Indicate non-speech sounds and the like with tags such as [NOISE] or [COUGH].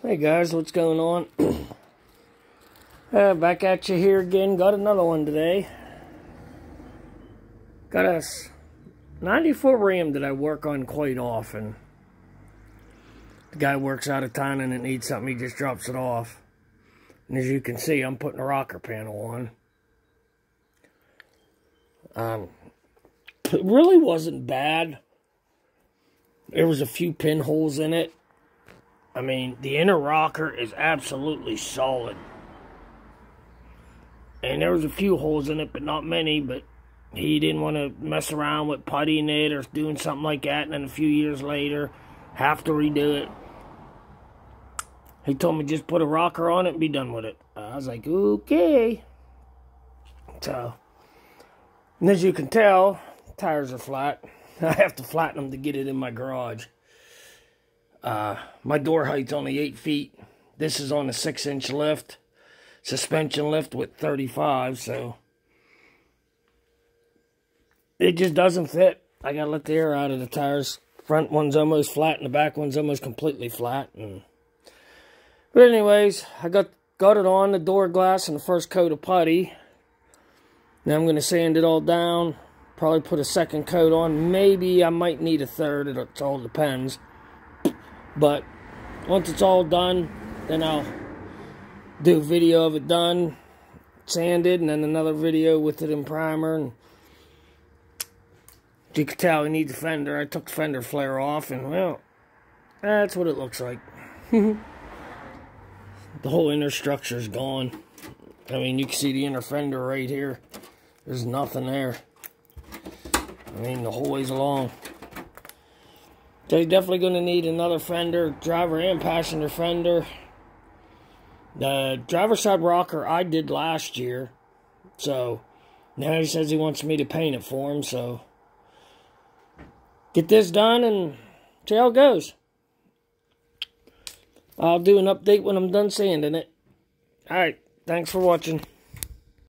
Hey guys, what's going on? [CLEARS THROAT] uh, back at you here again. Got another one today. Got a 94 Ram that I work on quite often. The guy works out of town and it needs something, he just drops it off. And as you can see, I'm putting a rocker panel on. Um, it really wasn't bad. There was a few pinholes in it I mean, the inner rocker is absolutely solid. And there was a few holes in it, but not many, but he didn't want to mess around with puttying it or doing something like that, and then a few years later, have to redo it. He told me just put a rocker on it and be done with it. I was like, okay. So, as you can tell, tires are flat. [LAUGHS] I have to flatten them to get it in my garage. Uh, my door height's only 8 feet. This is on a 6-inch lift. Suspension lift with 35, so... It just doesn't fit. I gotta let the air out of the tires. Front one's almost flat and the back one's almost completely flat. And... But anyways, I got, got it on the door glass and the first coat of putty. Now I'm going to sand it all down. Probably put a second coat on. Maybe I might need a third. It all depends. But once it's all done, then I'll do a video of it done, sanded, and then another video with it in primer. And you can tell I need the fender. I took the fender flare off, and well, that's what it looks like. [LAUGHS] the whole inner structure is gone. I mean, you can see the inner fender right here. There's nothing there. I mean, the whole ways along. So he's definitely going to need another fender, driver and passenger fender. The driver side rocker I did last year. So now he says he wants me to paint it for him. So get this done and see how it goes. I'll do an update when I'm done sanding it. Alright, thanks for watching.